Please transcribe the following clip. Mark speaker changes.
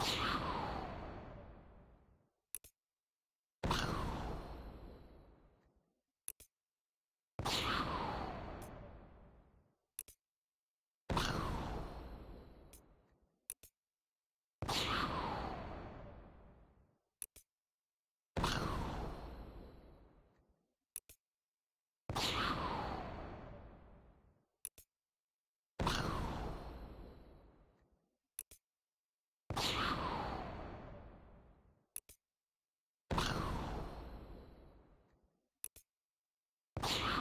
Speaker 1: you you